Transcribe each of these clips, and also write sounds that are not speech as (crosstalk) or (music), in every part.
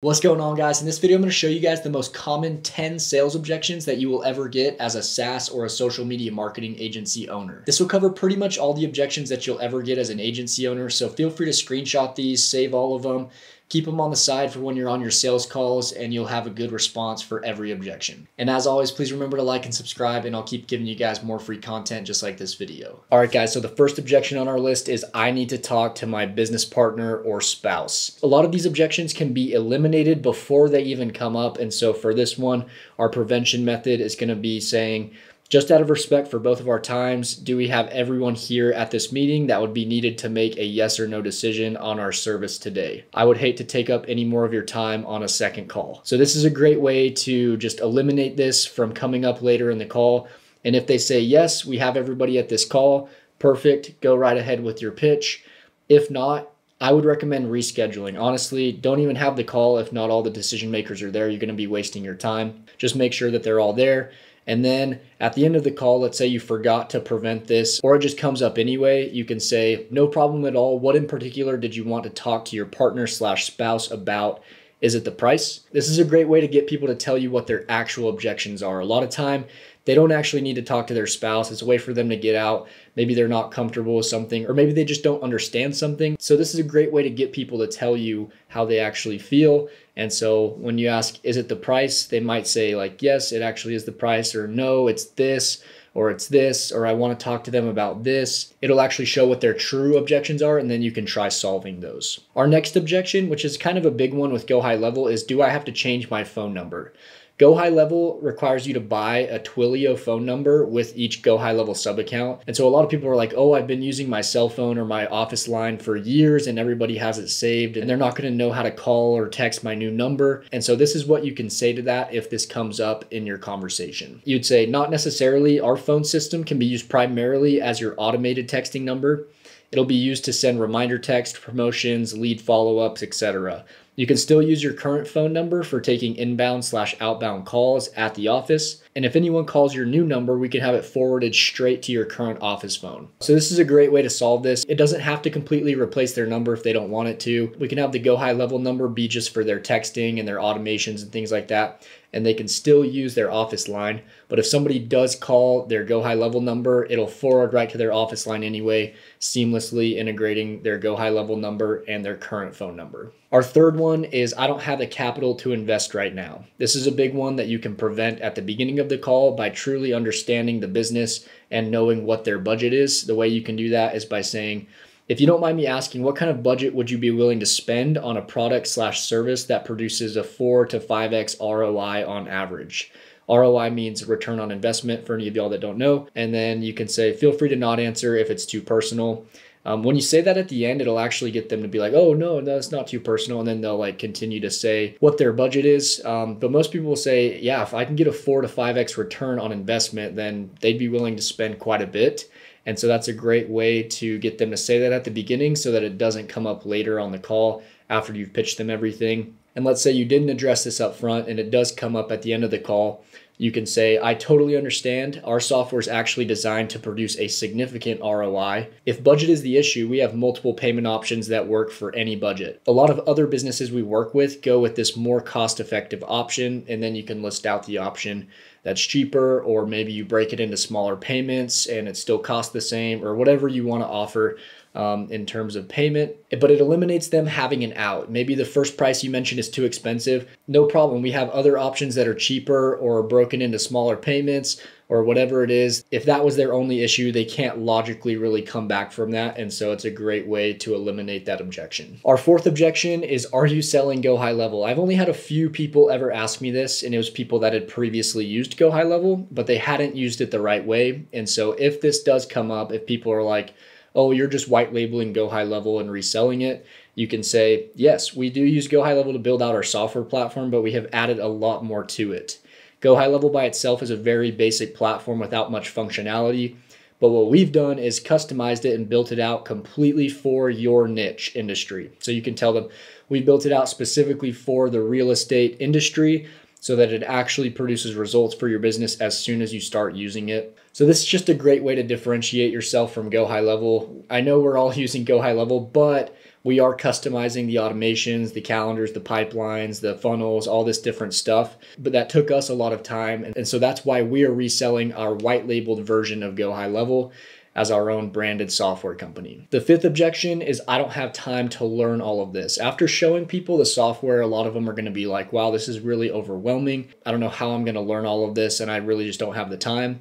What's going on guys? In this video, I'm going to show you guys the most common 10 sales objections that you will ever get as a SaaS or a social media marketing agency owner. This will cover pretty much all the objections that you'll ever get as an agency owner. So feel free to screenshot these, save all of them, Keep them on the side for when you're on your sales calls and you'll have a good response for every objection. And as always, please remember to like and subscribe and I'll keep giving you guys more free content just like this video. All right, guys, so the first objection on our list is I need to talk to my business partner or spouse. A lot of these objections can be eliminated before they even come up. And so for this one, our prevention method is gonna be saying, just out of respect for both of our times, do we have everyone here at this meeting that would be needed to make a yes or no decision on our service today? I would hate to take up any more of your time on a second call. So this is a great way to just eliminate this from coming up later in the call. And if they say, yes, we have everybody at this call, perfect, go right ahead with your pitch. If not, I would recommend rescheduling. Honestly, don't even have the call if not all the decision makers are there. You're going to be wasting your time. Just make sure that they're all there and then at the end of the call, let's say you forgot to prevent this or it just comes up anyway, you can say, no problem at all. What in particular did you want to talk to your partner slash spouse about? Is it the price? This is a great way to get people to tell you what their actual objections are. A lot of time, they don't actually need to talk to their spouse. It's a way for them to get out. Maybe they're not comfortable with something, or maybe they just don't understand something. So, this is a great way to get people to tell you how they actually feel. And so, when you ask, is it the price? They might say, like, yes, it actually is the price, or no, it's this or it's this, or I want to talk to them about this. It'll actually show what their true objections are, and then you can try solving those. Our next objection, which is kind of a big one with Go High Level, is do I have to change my phone number? Go High Level requires you to buy a Twilio phone number with each Go High Level sub account. And so a lot of people are like, oh, I've been using my cell phone or my office line for years and everybody has it saved and they're not going to know how to call or text my new number. And so this is what you can say to that if this comes up in your conversation. You'd say, not necessarily. Our phone system can be used primarily as your automated texting number. It'll be used to send reminder text, promotions, lead follow ups, etc. You can still use your current phone number for taking inbound slash outbound calls at the office. And if anyone calls your new number, we can have it forwarded straight to your current office phone. So this is a great way to solve this. It doesn't have to completely replace their number if they don't want it to. We can have the go high level number be just for their texting and their automations and things like that and they can still use their office line. But if somebody does call their Go High level number, it'll forward right to their office line anyway, seamlessly integrating their Go High level number and their current phone number. Our third one is I don't have the capital to invest right now. This is a big one that you can prevent at the beginning of the call by truly understanding the business and knowing what their budget is. The way you can do that is by saying, if you don't mind me asking, what kind of budget would you be willing to spend on a product slash service that produces a four to 5x ROI on average? ROI means return on investment for any of y'all that don't know. And then you can say, feel free to not answer if it's too personal. Um, when you say that at the end, it'll actually get them to be like, oh, no, that's not too personal. And then they'll like continue to say what their budget is. Um, but most people will say, yeah, if I can get a four to 5x return on investment, then they'd be willing to spend quite a bit. And so that's a great way to get them to say that at the beginning so that it doesn't come up later on the call after you've pitched them everything. And let's say you didn't address this up front and it does come up at the end of the call. You can say, I totally understand. Our software is actually designed to produce a significant ROI. If budget is the issue, we have multiple payment options that work for any budget. A lot of other businesses we work with go with this more cost effective option, and then you can list out the option that's cheaper, or maybe you break it into smaller payments and it still costs the same, or whatever you want to offer um, in terms of payment, but it eliminates them having an out. Maybe the first price you mentioned is too expensive. No problem. We have other options that are cheaper or broken into smaller payments or whatever it is. If that was their only issue, they can't logically really come back from that. And so it's a great way to eliminate that objection. Our fourth objection is Are you selling Go High Level? I've only had a few people ever ask me this, and it was people that had previously used Go High Level, but they hadn't used it the right way. And so if this does come up, if people are like, oh, you're just white labeling Go High Level and reselling it, you can say, yes, we do use Go High Level to build out our software platform, but we have added a lot more to it. Go High Level by itself is a very basic platform without much functionality. But what we've done is customized it and built it out completely for your niche industry. So you can tell them we built it out specifically for the real estate industry so that it actually produces results for your business as soon as you start using it. So this is just a great way to differentiate yourself from Go High Level. I know we're all (laughs) using Go High Level, but we are customizing the automations, the calendars, the pipelines, the funnels, all this different stuff. But that took us a lot of time. And, so that's why we are reselling our white labeled version of Go High Level as our own branded software company. The fifth objection is I don't have time to learn all of this. After showing people the software, a lot of them are going to be like, wow, this is really overwhelming. I don't know how I'm going to learn all of this, and I really just don't have the time.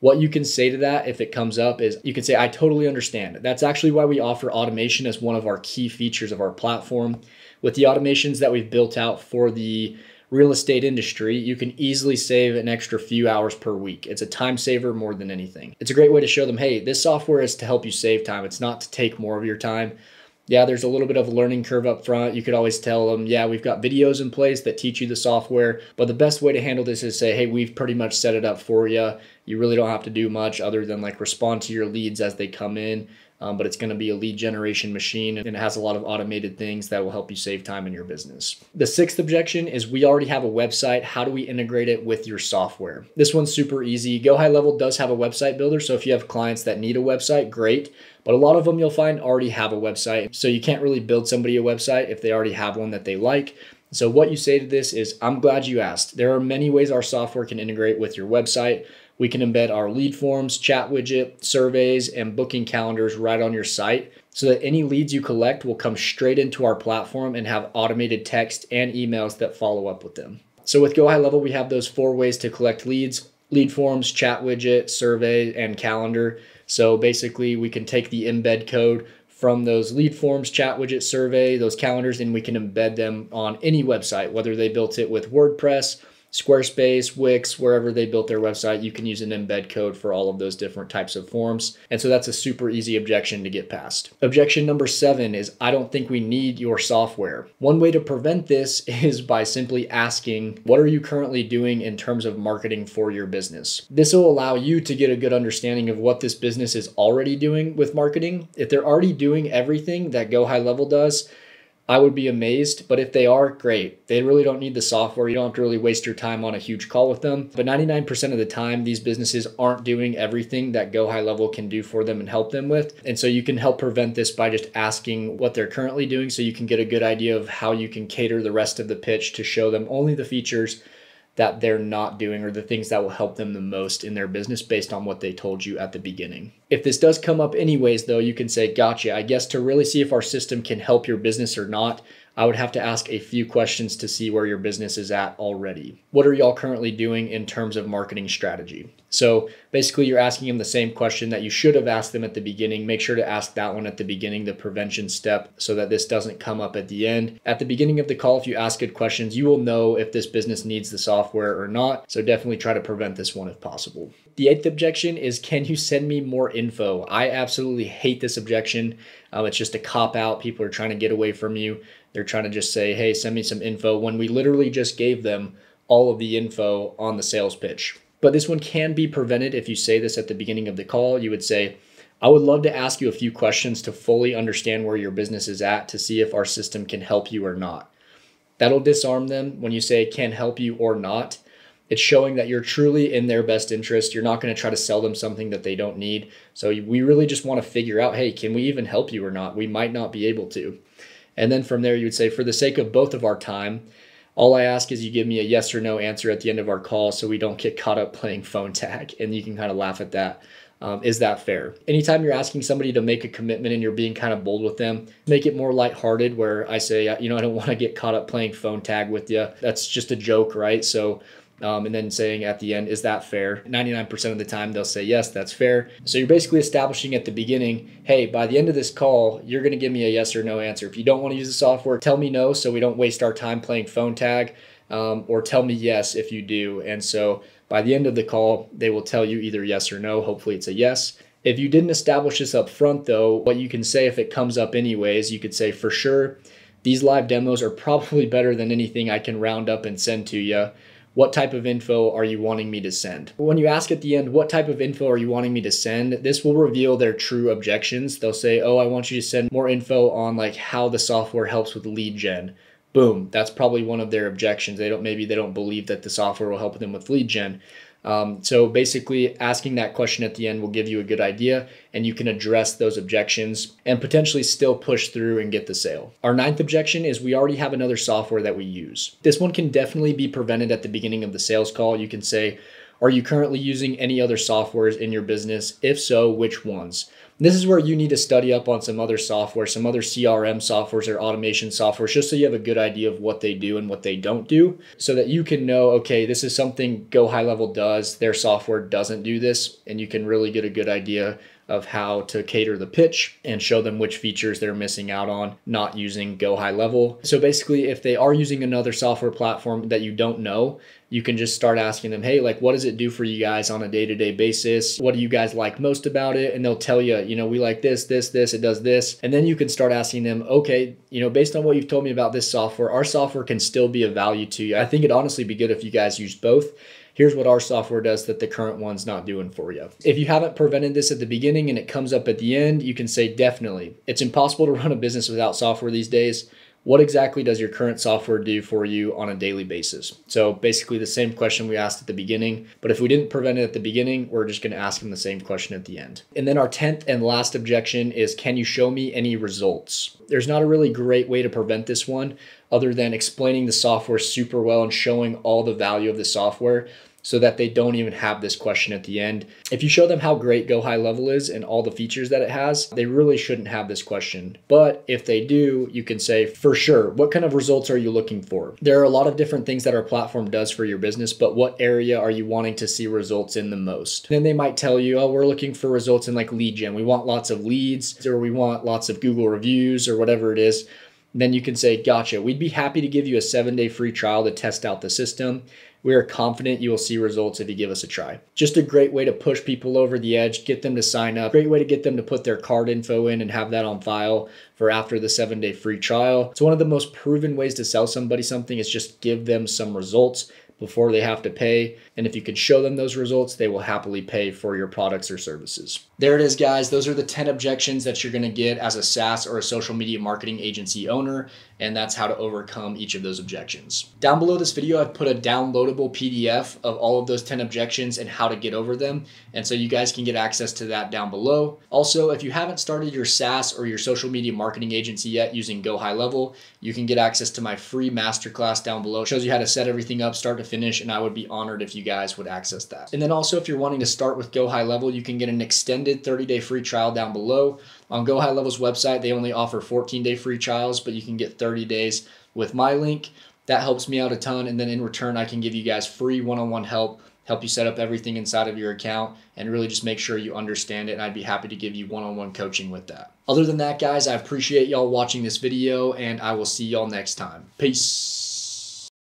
What you can say to that if it comes up is you can say, I totally understand. That's actually why we offer automation as one of our key features of our platform. With the automations that we've built out for the real estate industry, you can easily save an extra few hours per week. It's a time saver more than anything. It's a great way to show them, hey, this software is to help you save time. It's not to take more of your time. Yeah, there's a little bit of a learning curve up front. You could always tell them, yeah, we've got videos in place that teach you the software. But the best way to handle this is say, hey, we've pretty much set it up for you. You really don't have to do much other than like respond to your leads as they come in um, but it's going to be a lead generation machine and it has a lot of automated things that will help you save time in your business. The sixth objection is we already have a website. How do we integrate it with your software? This one's super easy. Go High Level does have a website builder. So if you have clients that need a website, great. But a lot of them you'll find already have a website. So you can't really build somebody a website if they already have one that they like. So what you say to this is, I'm glad you asked. There are many ways our software can integrate with your website. We can embed our lead forms, chat widget, surveys, and booking calendars right on your site so that any leads you collect will come straight into our platform and have automated text and emails that follow up with them. So with Go High Level, we have those four ways to collect leads, lead forms, chat widget, survey, and calendar. So basically we can take the embed code from those lead forms, chat widget, survey, those calendars, and we can embed them on any website, whether they built it with WordPress, Squarespace, Wix, wherever they built their website, you can use an embed code for all of those different types of forms. And so that's a super easy objection to get past. Objection number seven is I don't think we need your software. One way to prevent this (laughs) is by simply asking, what are you currently doing in terms of marketing for your business? This will allow you to get a good understanding of what this business is already doing with marketing. If they're already doing everything that Go High Level does, I would be amazed. But if they are, great. They really don't need the software. You don't have to really waste your time on a huge call with them. But 99% of the time, these businesses aren't doing everything that Go High Level can do for them and help them with. And so you can help prevent this by just asking what they're currently doing so you can get a good idea of how you can cater the rest of the pitch to show them only the features that they're not doing or the things that will help them the most in their business based on what they told you at the beginning. If this does come up anyways, though, you can say, Gotcha. I guess to really see if our system can help your business or not, I would have to ask a few questions to see where your business is at already. What are y'all currently doing in terms of marketing strategy? So basically, you're asking them the same question that you should have asked them at the beginning. Make sure to ask that one at the beginning, the prevention step, so that this doesn't come up at the end. At the beginning of the call, if you ask good questions, you will know if this business needs the software or not. So definitely try to prevent this one if possible. The eighth objection is Can you send me more info? I absolutely hate this objection. Um, it's just a cop out. People are trying to get away from you. They're trying to just say, hey, send me some info when we literally just gave them all of the info on the sales pitch. But this one can be prevented if you say this at the beginning of the call. You would say, I would love to ask you a few questions to fully understand where your business is at to see if our system can help you or not. That'll disarm them when you say can help you or not. It's showing that you're truly in their best interest. You're not going to try to sell them something that they don't need. So we really just want to figure out hey, can we even help you or not? We might not be able to. And then from there, you would say, for the sake of both of our time, all I ask is you give me a yes or no answer at the end of our call so we don't get caught up playing phone tag. And you can kind of laugh at that. Um, is that fair? Anytime you're asking somebody to make a commitment and you're being kind of bold with them, make it more lighthearted where I say, you know, I don't want to get caught up playing phone tag with you. That's just a joke, right? So um, and then saying at the end, is that fair? 99% of the time, they'll say, yes, that's fair. So you're basically establishing at the beginning, hey, by the end of this call, you're going to give me a yes or no answer. If you don't want to use the software, tell me no so we don't waste our time playing phone tag, um, or tell me yes if you do. And so by the end of the call, they will tell you either yes or no. Hopefully, it's a yes. If you didn't establish this up front, though, what you can say if it comes up anyways, you could say for sure, these live demos are probably better than anything I can round up and send to you what type of info are you wanting me to send? When you ask at the end, what type of info are you wanting me to send? This will reveal their true objections. They'll say, oh, I want you to send more info on like how the software helps with lead gen. Boom, that's probably one of their objections. They don't maybe they don't believe that the software will help them with lead gen. Um, so basically, asking that question at the end will give you a good idea, and you can address those objections and potentially still push through and get the sale. Our ninth objection is we already have another software that we use. This one can definitely be prevented at the beginning of the sales call. You can say, are you currently using any other softwares in your business? If so, which ones? This is where you need to study up on some other software, some other CRM softwares or automation softwares, just so you have a good idea of what they do and what they don't do, so that you can know, okay, this is something Go High Level does, their software doesn't do this, and you can really get a good idea of how to cater the pitch and show them which features they're missing out on not using Go High Level. So basically, if they are using another software platform that you don't know, you can just start asking them, hey, like, what does it do for you guys on a day to day basis? What do you guys like most about it? And they'll tell you, you know, we like this, this, this, it does this. And then you can start asking them, okay, you know, based on what you've told me about this software, our software can still be of value to you. I think it'd honestly be good if you guys use both here's what our software does that the current one's not doing for you. If you haven't prevented this at the beginning and it comes up at the end, you can say definitely. It's impossible to run a business without software these days. What exactly does your current software do for you on a daily basis? So basically the same question we asked at the beginning, but if we didn't prevent it at the beginning, we're just going to ask them the same question at the end. And then our 10th and last objection is can you show me any results? There's not a really great way to prevent this one other than explaining the software super well and showing all the value of the software so that they don't even have this question at the end. If you show them how great Go High Level is and all the features that it has, they really shouldn't have this question. But if they do, you can say, for sure, what kind of results are you looking for? There are a lot of different things that our platform does for your business, but what area are you wanting to see results in the most? Then they might tell you, oh, we're looking for results in like lead gen. We want lots of leads or we want lots of Google reviews or whatever it is then you can say, Gotcha, we'd be happy to give you a seven day free trial to test out the system. We are confident you will see results if you give us a try. Just a great way to push people over the edge, get them to sign up, great way to get them to put their card info in and have that on file for after the seven day free trial. It's one of the most proven ways to sell somebody something is just give them some results before they have to pay. And if you can show them those results, they will happily pay for your products or services. There it is, guys. Those are the 10 objections that you're going to get as a SaaS or a social media marketing agency owner. And that's how to overcome each of those objections. Down below this video, I've put a downloadable PDF of all of those 10 objections and how to get over them. And so you guys can get access to that down below. Also, if you haven't started your SaaS or your social media marketing agency yet using Go High Level, you can get access to my free masterclass down below. It shows you how to set everything up, start to finish, and I would be honored if you guys would access that. And then also, if you're wanting to start with Go High Level, you can get an extended 30 day free trial down below. On Go High Level's website, they only offer 14 day free trials, but you can get 30 days with my link. That helps me out a ton. And then in return, I can give you guys free one on one help help you set up everything inside of your account and really just make sure you understand it. And I'd be happy to give you one on one coaching with that. Other than that, guys, I appreciate y'all watching this video and I will see y'all next time. Peace.